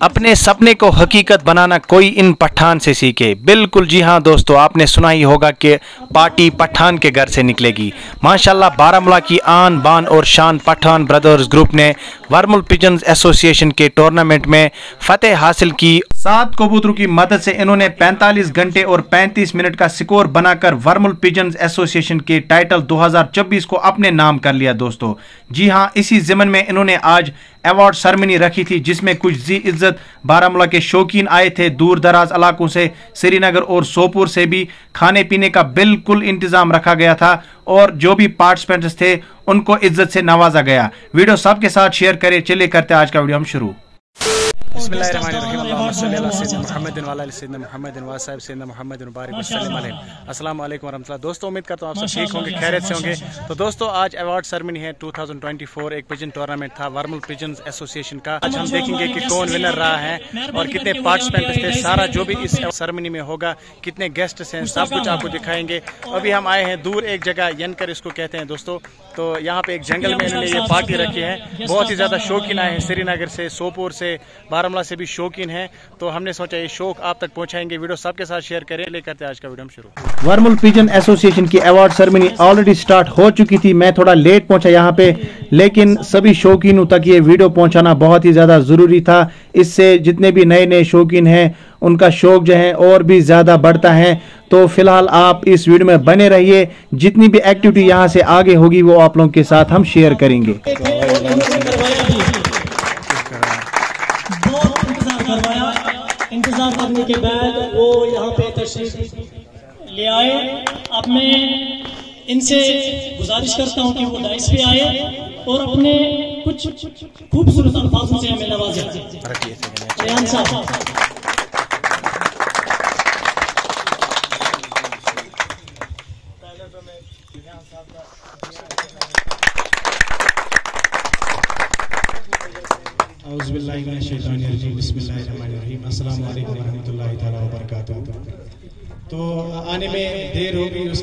اپنے سپنے کو حقیقت بنانا کوئی ان پٹھان سے سیکھے۔ بالکل جی ہاں دوستو، آپ نے سنا ہی ہوگا کہ پارٹی پٹھان کے گھر سے نکلے گی۔ ماشاءاللہ بارہ ملا کی آن بان اور شان پٹھان بردرز گروپ نے ورمل پیجنز ایسوسییشن کے ٹورنمنٹ میں فتح حاصل کی۔ سات کبوتروں کی مدد سے انہوں نے پینتالیس گھنٹے اور پینتیس منٹ کا سکور بنا کر ورمل پیجنز ایسوسییشن کے ٹائٹل دوہزار چبیس کو اپنے نام کر لیا دوستو۔ جی ہاں اسی زمن میں انہوں نے آج ایوارڈ سرمنی رکھی تھی، جس میں کچھ زی عزت بارہ کے شوقین آئے تھے۔ دور دراز علاقوں سے سری نگر اور سوپور سے بھی کھانے پینے کا بالکل انتظام رکھا گیا تھا۔ اور جو بھی پارٹسپینٹس تھے، ان کو عزت سے نوازا گیا۔ ویڈیو سب کے ساتھ شیئر کریں چلے کرتے آج کا ویڈیو، ہم شروع۔ بسم اللہ الرحمن الرحیم. اللهم صل علی سیدنا محمد و علی سیدنا محمد و صاحب سیدنا محمد مبارک وسلم علیہ. السلام علیکم ورحمۃ اللہ. دوستو امید کرتا ہوں آپ سب ٹھیک ہوں گے خیریت سے ہوں گے. تو دوستو آج ایوارڈ سرمنی ہے 2024 ایک پیجن ٹورنامنٹ تھا ورمل پیجنز ایسوسیشن کا. آج ہم دیکھیں گے کہ کون ونر رہا ہے اور کتنے پارٹیسپینٹس تھے سارا جو بھی اس سرمنی میں ہوگا کتنے گیسٹس ہیں سب کچھ آپ کو دکھائیں گے. ابھی ہم آئے ہیں دور ایک جگہ ینکر اس کو کہتے ہیں دوستو. تو یہاں پہ ایک جنگل میں انہوں نے یہ پارٹی رکھی ہے۔ بہت ہی زیادہ شوقین آئے ہیں۔ سری نگر سے سوپور سے بارہملہ سے بھی شوقین ہیں۔ تو ہم نے سوچا یہ شوق آپ تک پہنچائیں گے۔ ویڈیو سب کے ساتھ شیئر کریں۔ لے کرتے آج کا ویڈیو ہم شروع ورمل پیجن ایسوسیشن کی ایوارڈ سرمنی آلریڈی سٹارٹ ہو چکی تھی۔ میں تھوڑا لیٹ پہنچا یہاں پہ۔ لیکن سبھی شوقینوں تک یہ ویڈیو پہنچانا بہت ہی زیادہ ضروری تھا۔ اس سے جتنے بھی نئے نئے شوقین ہیں ان کا شوق جو ہے اور بھی زیادہ بڑھتا ہے۔ تو فی الحال آپ اس ویڈیو میں بنے رہیے۔ جتنی بھی ایکٹیویٹی یہاں سے آگے ہوگی، وہ آپ لوگوں کے ساتھ ہم شیئر کریں گے۔ انتظار کرنے کے بعد وہ یہاں پہ تشریف لے آئے۔ اب میں ان سے گزارش کرتا ہوں کہ وہ ڈائس پہ آئے اور اپنے کچھ خوبصورت الفاظوں سے ہمیں نوازیں ریحان صاحب۔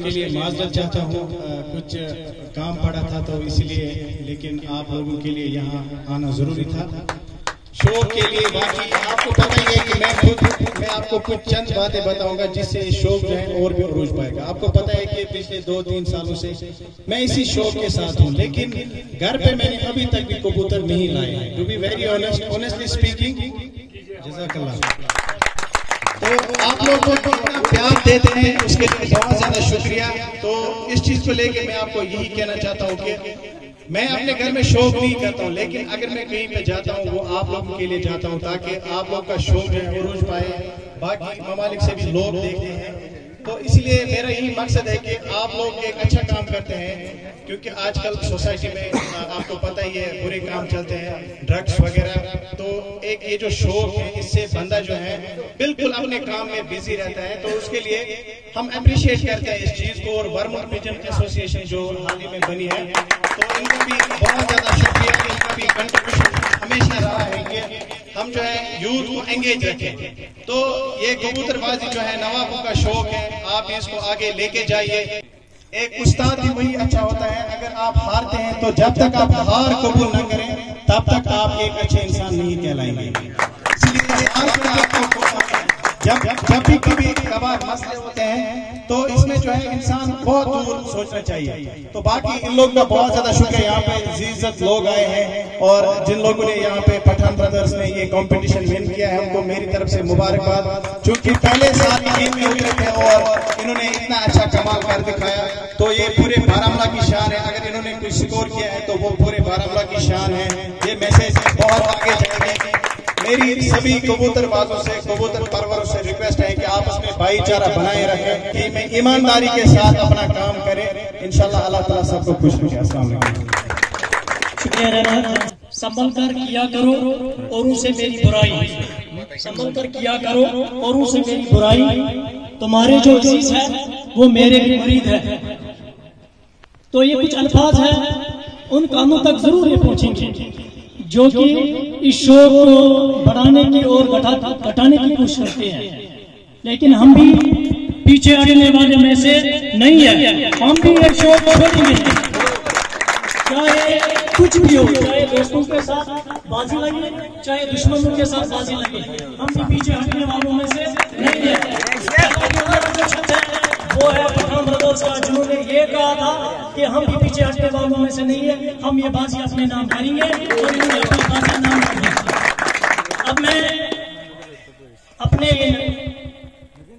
کے لیے معذرت چاہتا ہوں۔ کچھ کام پڑا تھا تو اس لیے، لیکن آپ لوگوں کے لیے یہاں آنا ضروری تھا۔ شو کے لیے باقی آپ کو پتہ ہی ہے کہ میں خود، میں آپ کو کچھ چند باتیں بتاؤں گا جس سے شو جو ہے اور بھی عروج پائے گا۔ آپ کو پتہ ہے کہ پچھلے دو، تین سالوں سے میں اسی شو کے ساتھ ہوں، لیکن گھر پہ میں نے ابھی تک بھی کبوتر نہیں لائے to be very honest honestly speaking جزاک اللہ۔ تو آپ لوگوں کو پیار دیتے ہیں، اس کے لیے بہت زیادہ شکریہ۔ تو اس چیز کو لے کے میں آپ کو یہی کہنا چاہتا ہوں کہ میں اپنے گھر میں شوق نہیں کرتا ہوں، لیکن اگر میں کہیں پہ جاتا ہوں، وہ آپ لوگوں کے لیے جاتا ہوں تاکہ آپ لوگ کا شوق ہے عروج پائے۔ باقی ممالک سے بھی لوگ دیکھتے ہیں۔ تو اس لیے میرا یہی مقصد ہے کہ آپ لوگ ایک اچھا کام کرتے ہیں، کیونکہ آج کل سوسائٹی میں آپ کو پتہ ہی ہے، برے کام چلتے ہیں۔ ڈرگز وغیرہ۔ تو ایک یہ جو شوق ہے، اس سے بندہ جو ہے، بالکل اپنے کام میں بیزی رہتا ہے۔ تو اس کے لیے ہم اپریشیٹ کرتے ہیں اس چیز کو اور ورمن پیجن ایسوسییشن جو حالی میں بنی ہے۔ تو ان کو بھی بہت زیادہ شکریہ کہ ان کا بھی کنٹریبیوشن ہمیشہ رہا ہے۔ کہ ہم جو ہے یوتھ کو انگیج رکھیں۔ تو یہ کبوتر بازی جو ہے، نوابوں کا شوق ہے۔ آپ اس کو آگے لے کے جائیے۔ ایک استاد ہی وہی اچھا ہوتا ہے۔ اگر آپ ہارتے ہیں تو جب تک آپ ہار قبول نہ کریں تب تک آپ ایک اچھے انسان نہیں کہلائیں گے۔ اس لیے جب جب بھی کبھی کبھار مسئلے ہوتے ہیں، تو اس میں جو ہے انسان بہت دور سوچنا چاہیے۔ تو باقی ان لوگ کا بہت زیادہ شکر یہاں پہ عزت لوگ آئے ہیں اور جن لوگوں نے یہاں پہ پٹھان بردرز نے یہ کمپٹیشن ون کیا ہے، ان کو میری طرف سے مبارکباد۔ چونکہ پہلے سال ٹیم میں ہوتے تھے اور انہوں نے اتنا اچھا کمال کر دکھایا۔ تو یہ پورے بارامولہ کی شان ہے۔ اگر انہوں نے کوئی سکور کیا ہے تو وہ پورے بارامولہ کی شان ہے۔ یہ میسیج بہت آگے جائے گی میری سبھی کبوتر بازوں سے، کبوتر پروروں سے ریکویسٹ ہے کہ آپ اس میں بھائی چارہ بنائے رکھیں، کہ میں ایمانداری کے ساتھ اپنا کام کریں انشاءاللہ اللہ تعالیٰ سب کو خوش رکھے۔ اسلام علیکم۔ شکریہ رہنا سنبھل کر کیا کرو اور اسے میری برائی۔ سنبھل کر کیا کرو اور سے میری برائی تمہارے جو چیز ہے وہ میرے بھی مرید ہے۔ تو یہ کچھ الفاظ ہیں، ان کانوں تک ضرور یہ پہنچیں گے۔ جو کہ اس شور کو بڑھانے کی اور گھٹانے کی کوشش کرتے ہیں۔ لیکن ہم بھی پیچھے آنے والے میں سے نہیں ہے ہم بھی ایک شور کو بڑھیں گے۔ چاہے کچھ بھی ہو، چاہے دوستوں کے ساتھ بازی لگے، چاہے دشمنوں کے ساتھ بازی لگے، ہم بھی پیچھے ہٹنے والوں میں سے نہیں ہے وہ ہے پٹھان بردرز کا جنہوں نے یہ کہا تھا کہ ہم بھی پیچھے ہٹنے والوں میں سے نہیں ہے ہم یہ بازی اپنے نام کریں گے اور انہوں نے اپنی بازی نام کر اب میں اپنے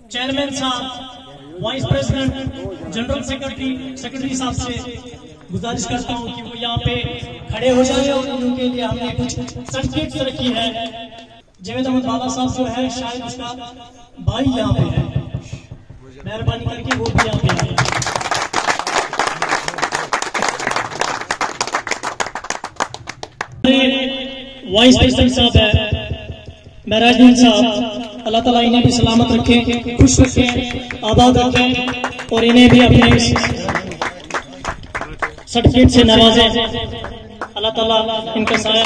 چیئرمین صاحب vice president general secretary secretary صاحب سے گزارش کرتا ہوں کہ وہ یہاں پہ کھڑے ہو جائیں اور ان کے لیے ہم نے کچھ سرٹیفکیٹ رکھی ہے۔ جیوید احمد بابا صاحب جو ہے شاید اس کا بھائی یہاں پہ ہے مہربانی کر کے وہ بھی یہاں پہ آئے وائس پریزیڈنٹ صاحب ہے مہراج دین صاحب، اللہ تعالیٰ انہیں بھی سلامت رکھیں، خوش رکھیں، آباد رکھیں اور انہیں بھی اپنے سرٹیفکیٹ سے نوازیں اللہ تعالیٰ ان کا سایہ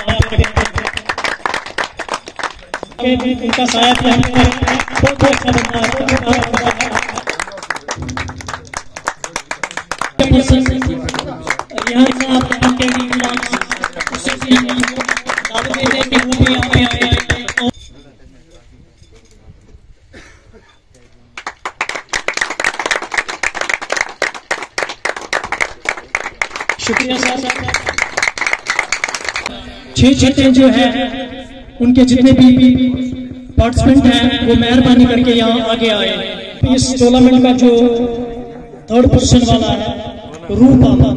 ان کا سایہ پہ ہم بہت اچھا بنتا ہے۔ اچھا یہاں سے آپ کے لیے اس سے دعوت دیتے ہیں کہ وہ بھی یہاں پہ آئے شکریہ سر چھ چھٹے جو ہے ان کے جتنے بھی پارٹیسپینٹ ہیں، وہ مہربانی کر کے یہاں آگے آئے۔ اس ٹورنامنٹ کا جو تھرڈ پوزیشن والا ہے روپ آما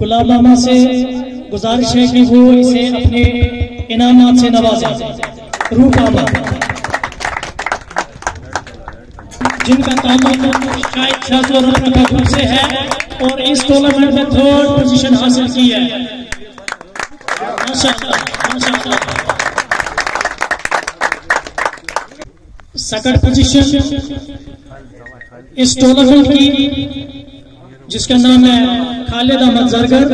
گلاب ماما سے گزارش ہے کہ وہ اسے اپنے انعامات سے نوازے۔ روپ آما جن کا تعلق شاید شاہ سو کا سے ہے، اور اس ٹورنامنٹ میں تھرڈ پوزیشن حاصل کی ہے۔ سیکنڈ پوزیشن اس ٹورنامنٹ کی، جس کا نام ہے خالد احمد زرگر،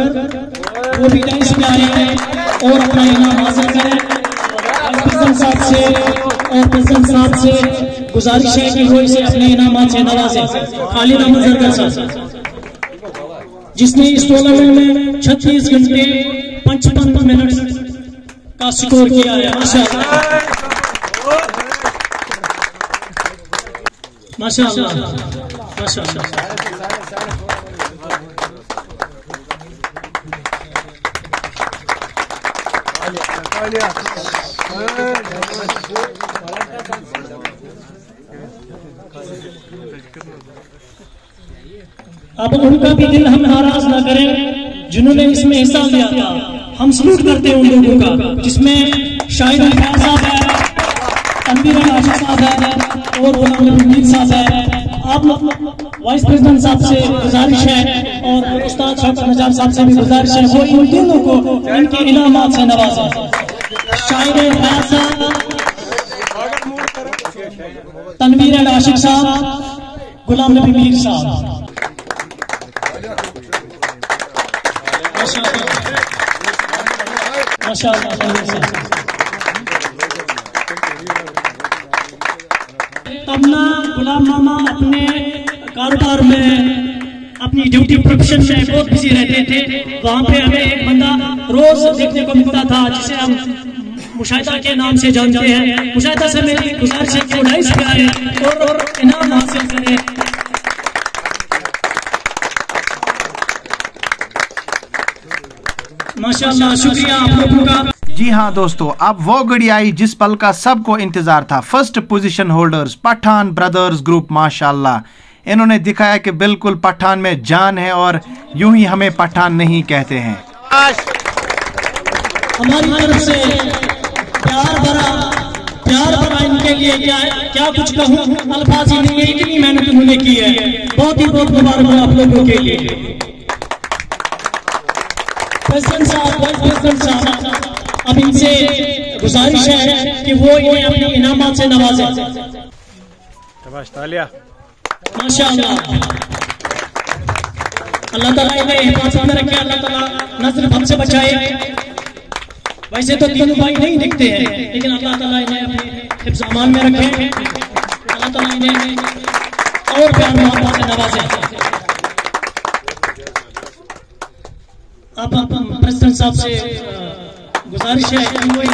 وہ بھی ٹینس میں آئے ہیں اور اپنا انعام حاصل کریں۔ پریزیڈنٹ صاحب سے، اور پریزیڈنٹ صاحب سے گزارش ہے کہ وہ اسے اپنے انعامات سے نوازیں۔ خالد احمد زرگر صاحب، جس نے اس ٹورنامنٹ میں چھتیس گھنٹے کا سکور کیا ہے ماشاء اللہ ماشاء اب ان کا بھی دل ہم ناراض نہ کریں، جنہوں نے اس میں حصہ لیا تھا۔ ہم سلوٹ کرتے ہیں ان لوگوں کا، جس میں شاہد الفاظ صاحب ہے، تنویر الاشا صاحب ہے، اور غلام الدین صاحب ہے۔ آپ لوگ وائس پریزیڈنٹ صاحب سے گزارش ہے، اور استاد شوکت نجار صاحب سے بھی گزارش ہے۔ وہ ان دونوں کو ان کے انعامات سے نوازیں۔ شاہد الفاظ صاحب، تنویر الاشق صاحب، غلام نبی میر صاحب۔ ماشاء اللہ تمنا غلام ماما اپنے کاروبار میں اپنی ڈیوٹی پروفیشن میں بہت بزی رہتے تھے۔ وہاں پہ ہمیں ایک بندہ روز دیکھنے کو ملتا تھا، جسے ہم مشاہدہ کے نام سے جانتے ہیں۔ مشاہدہ سے میری گزارش ہے کہ اڑائی سے آئے اور انعام حاصل کرے۔ ماشاءاللہ شکریہ آپ لوگوں کا۔ جی ہاں دوستو اب وہ گھڑی آئی جس پل کا سب کو انتظار تھا۔ First position holders Pathan brothers group ماشاءاللہ۔ انہوں نے دکھایا کہ بالکل پٹھان میں جان ہے اور یوں ہی ہمیں پٹھان نہیں کہتے ہیں۔ ہماری طرف سے پیار بھرا پیار بھرا ان کے لیے کیا کیا کچھ کہوں؟ الفاظ ہی نہیں ہے اتنی محنت انہوں نے کی ہے۔ بہت ہی بہت مبارک آپ لوگوں کے لیے۔ پریزیڈنٹ صاحب وائس پریزیڈنٹ صاحب اب ان سے گزارش ہے کہ وہ انہیں اپنی انعامات سے نوازیں شاباش تالیہ ماشاء اللہ اللہ تعالیٰ انہیں حفاظت میں رکھے۔ اللہ تعالیٰ نظر ہم سے بچائے ویسے تو تینوں بھائی نہیں دکھتے ہیں لیکن اللہ تعالیٰ انہیں اپنے حفظ امان میں رکھے۔ اللہ تعالیٰ انہیں اور پیار محبت سے نوازے۔ ماشاء اللہ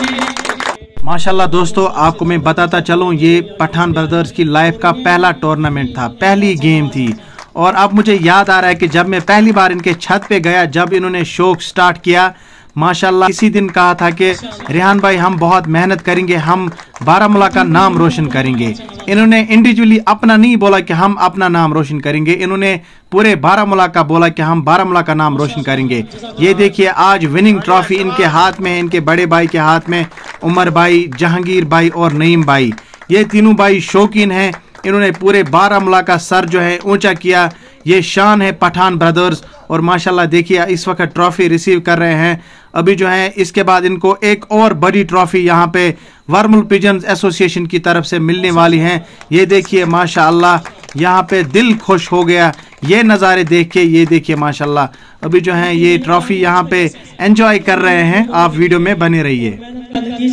ماشاءاللہ دوستو، آپ کو میں بتاتا چلوں، یہ پتھان بردرز کی لائف کا پہلا ٹورنامنٹ تھا، پہلی گیم تھی۔ اور اب مجھے یاد آ رہا ہے کہ جب میں پہلی بار ان کے چھت پہ گیا، جب انہوں نے شوق سٹارٹ کیا، ماشاءاللہ اسی دن کہا تھا کہ، ریحان بھائی، ہم بہت محنت کریں گے، ہم بارہ کا نام روشن کریں گے۔ انہوں نے انڈیجولی اپنا نہیں بولا کہ ہم اپنا نام روشن کریں گے، انہوں نے پورے بارہ کا بولا کہ ہم بارہ کا نام روشن کریں گے۔ یہ دیکھیے، آج وننگ ٹرافی ان کے ہاتھ میں، ان کے بڑے بھائی کے ہاتھ میں، عمر بھائی، جہانگیر بھائی اور نعیم بھائی۔ یہ تینوں بھائی شوقین ہیں۔ انہوں نے پورے بارہ کا سر جو ہے اونچا کیا۔ یہ شان ہے پٹھان برادرز اور ماشاءاللہ دیکھیے، اس وقت ٹرافی ریسیو کر رہے ہیں۔ ابھی جو ہے، اس کے بعد ان کو ایک اور بڑی ٹرافی یہاں پہ ورمل پیجنز ایسوسیشن کی طرف سے ملنے والی ہیں۔ یہ دیکھیے، ماشاءاللہ یہاں پہ دل خوش ہو گیا۔ یہ نظارے دیکھ کے، یہ دیکھیے ماشاءاللہ، ابھی جو ہیں، یہ ٹرافی یہاں پہ انجوائے کر رہے ہیں۔ آپ ویڈیو میں بنے رہیے۔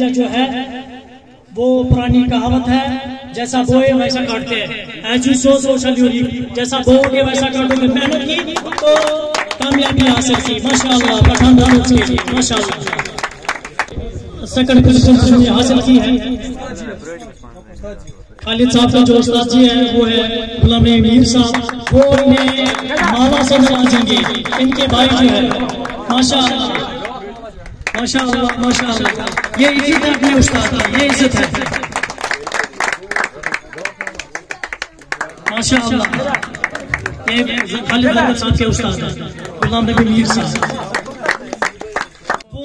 جو ہے، وہ پرانی کہاوت ہے، جیسا بوئے ویسا کاٹتے ہیں۔ ایجو جی، سو سوشل یونٹ جیسا بوئے گے ویسا کاٹو گے محنت کی، تو کامیابی حاصل کی۔ ماشاءاللہ، پٹھان دانوں سے ماشاءاللہ۔ سیکنڈ پوزیشن حاصل کی ہے۔ خالد صاحب کا جو استاد جی ہے وہ ہے غلام امیر صاحب۔ وہ انہیں ماما سے نوازیں گے۔ ان کے بھائی جو ہے ماشاء اللہ۔ ماشاء اللہ ماشاء اللہ۔ یہ عزت ہے اپنے استاد کی یہ عزت ہے۔ ماشاء اللہ۔ یہ خالد صاحب کے استاد ہیں۔ غلام نبی میر صاحب۔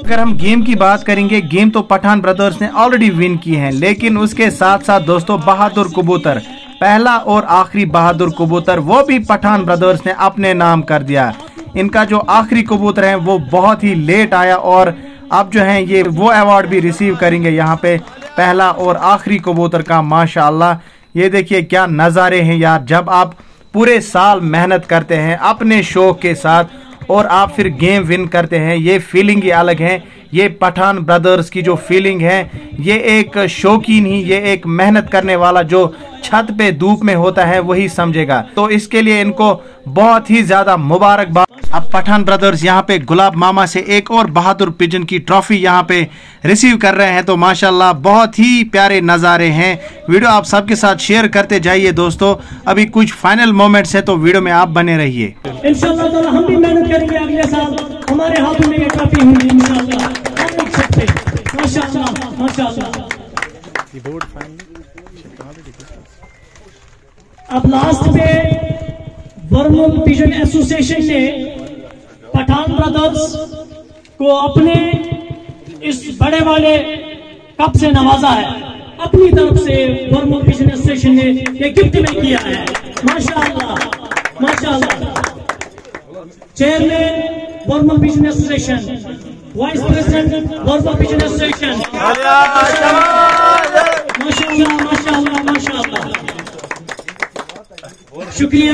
اگر ہم گیم کی بات کریں گے، گیم تو پٹھان برادرز نے آلڈی ون کی ہیں، لیکن اس کے ساتھ ساتھ دوستو، بہادر کبوتر، پہلا اور آخری بہادر کبوتر، وہ بھی پٹھان برادرز نے اپنے نام کر دیا۔ ان کا جو آخری کبوتر ہیں، وہ بہت ہی لیٹ آیا اور اب جو ہیں، یہ وہ ایوارڈ بھی ریسیو کریں گے۔ یہاں پہ پہلا اور آخری کبوتر کا ماشاءاللہ۔ یہ دیکھیے کیا نظارے ہیں یار۔ جب آپ پورے سال محنت کرتے ہیں، اپنے شوق کے ساتھ اور آپ پھر گیم ون کرتے ہیں. یہ فیلنگ ہی الگ ہیں. یہ پٹھان برادرز کی جو فیلنگ ہے یہ ایک شوقین ہی، یہ ایک محنت کرنے والا جو چھت پہ دھوپ میں ہوتا ہے، وہی سمجھے گا. تو اس کے لیے ان کو بہت ہی زیادہ مبارکباد اب پٹھان برادرز یہاں پہ گلاب ماما سے ایک اور بہادر پیجن کی ٹرافی یہاں پہ ریسیو کر رہے ہیں۔ تو ماشاءاللہ بہت ہی پیارے نظارے ہیں۔ ویڈیو آپ سب کے ساتھ شیئر کرتے جائیے دوستو۔ ابھی کچھ فائنل مومنٹس ہیں تو ویڈیو میں آپ بنے رہیے۔ انشاءاللہ تعالی ہم بھی محنت کریں گے اگلے سال۔ ہمارے ہاتھ میں یہ ٹرافی ہوں گی انشاءاللہ۔ ماشاءاللہ ماشاءاللہ۔ اب لاسٹ پہ ورمل پیجن ایسوسیشن نے پٹھان برادرز کو اپنے اس بڑے والے کپ سے نوازا ہے۔ اپنی طرف سے برمو بزنس اسٹیشن نے یہ گفٹ میں کیا ہے۔ ماشاءاللہ ماشاءاللہ۔ چیئرمین ورمو بزنس اسٹیشن وائس پریزیڈنٹ ورمو بزنس اسٹیشن ماشاءاللہ ماشاءاللہ ماشاءاللہ۔ شکریہ۔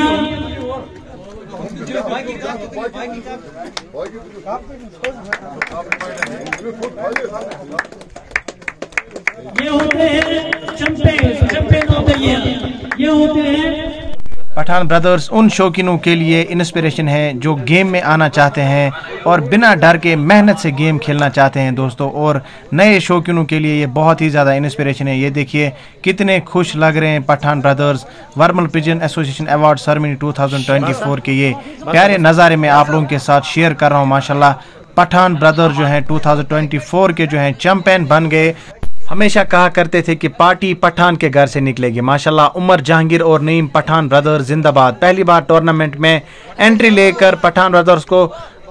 یہ ہوتے ہیں چمپے چمپے ہوتے ہیں یہ ہوتے ہیں پٹھان برادرز ان شوقینوں کے لیے انسپریشن ہے جو گیم میں آنا چاہتے ہیں اور بنا ڈر کے محنت سے گیم کھیلنا چاہتے ہیں دوستو، اور نئے شوقینوں کے لیے یہ بہت ہی زیادہ انسپریشن ہے۔ یہ دیکھیے کتنے خوش لگ رہے ہیں پٹھان برادرز ورمل پیجن ایسوسیشن ایوارڈ سرمنی 2024 کے یہ پیارے نظارے میں آپ لوگوں کے ساتھ شیئر کر رہا ہوں۔ ماشاءاللہ، پٹھان بردر جو ہیں 2024 کے جو ہیں چمپین بن گئے۔ ہمیشہ کہا کرتے تھے کہ پارٹی پٹھان کے گھر سے نکلے گی۔ ماشاءاللہ، عمر جہانگیر اور نعیم پٹھان بردر زندہ باد۔ پہلی بار ٹورنامنٹ میں انٹری لے کر پٹھان بردرز کو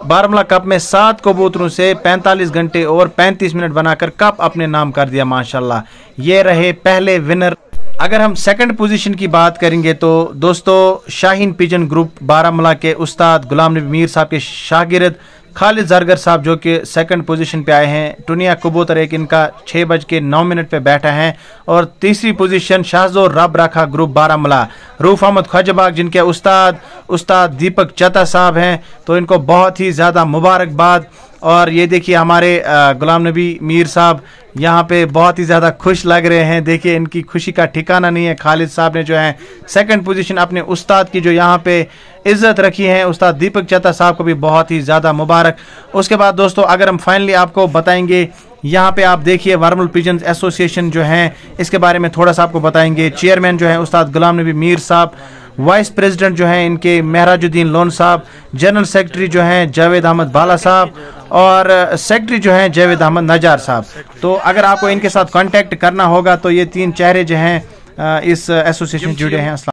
بارملہ کپ میں سات کبوتروں سے پینتالیس گھنٹے اور پینتیس منٹ بنا کر کپ اپنے نام کر دیا، ماشاءاللہ۔ یہ رہے پہلے ونر اگر ہم سیکنڈ پوزیشن کی بات کریں گے تو دوستو، شاہین پیجن گروپ بارہ ملا کے استاد غلام نبی میر صاحب کے شاگرد خالد زرگر صاحب جو کہ سیکنڈ پوزیشن پہ آئے ہیں۔ ٹونیا کبوتر ایک ان کا چھ بج کے نو منٹ پہ بیٹھا ہے اور تیسری پوزیشن شاہزو رب رکھا گروپ بارہ ملا روف احمد خواجہ باغ جن کے استاد استاد دیپک چتا صاحب ہیں، تو ان کو بہت ہی زیادہ مبارکباد۔ اور یہ دیکھیے ہمارے غلام نبی میر صاحب یہاں پہ بہت ہی زیادہ خوش لگ رہے ہیں۔ دیکھیے، ان کی خوشی کا ٹھکانہ نہیں ہے۔ خالد صاحب نے جو ہے سیکنڈ پوزیشن اپنے استاد کی جو یہاں پہ عزت رکھی ہے استاد دیپک چتا صاحب کو بھی بہت ہی زیادہ مبارک۔ اس کے بعد دوستو، اگر ہم فائنلی آپ کو بتائیں گے، یہاں پہ آپ دیکھیے ورمل پیجنز ایسوسیشن جو ہیں، اس کے بارے میں تھوڑا سا آپ کو بتائیں گے۔ چیئرمین جو ہیں، استاد غلام نبی میر صاحب۔ وائس پریزیڈنٹ جو ہیں ان کے مہراج الدین لون صاحب جنرل سیکٹری جو ہیں جاوید احمد بالا صاحب اور سیکٹری جو ہیں جاوید احمد نجار صاحب۔ تو اگر آپ کو ان کے ساتھ کانٹیکٹ کرنا ہوگا تو یہ تین چہرے جو ہیں اس ایسوسیشن جڑے ہیں۔